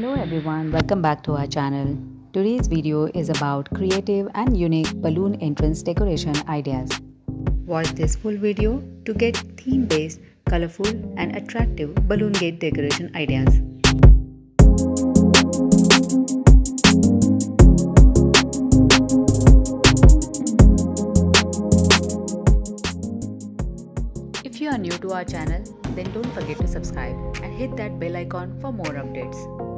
Hello everyone, welcome back to our channel. Today's video is about creative and unique balloon entrance decoration ideas. Watch this full video to get theme-based, colorful and attractive balloon gate decoration ideas. If you are new to our channel, then don't forget to subscribe and hit that bell icon for more updates.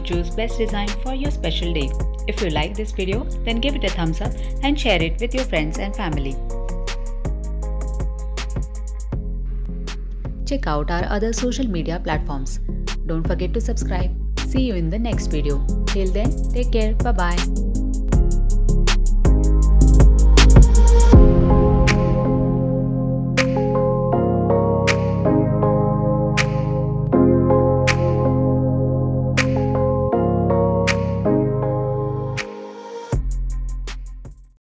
Choose best design for your special day. If you like this video, then give it a thumbs up and share it with your friends and family. Check out our other social media platforms. Don't forget to subscribe. See you in the next video. Till then, take care. Bye bye.